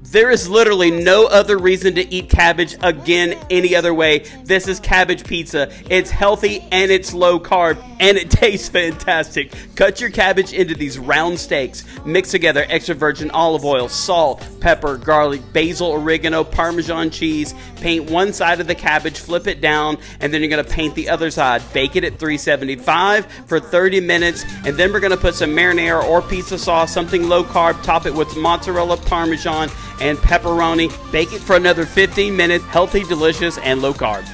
There is literally no other reason to eat cabbage again any other way. This is cabbage pizza. It's healthy and it's low carb and it tastes fantastic. Cut your cabbage into these round steaks. Mix together extra virgin olive oil, salt, pepper, garlic, basil, oregano, parmesan cheese. Paint one side of the cabbage, flip it down, and then you're going to paint the other side. Bake it at 375 for 30 minutes, and then we're going to put some marinara or pizza sauce, something low carb, top it with mozzarella, parmesan, and pepperoni. Bake it for another 15 minutes. Healthy, delicious, and low carb.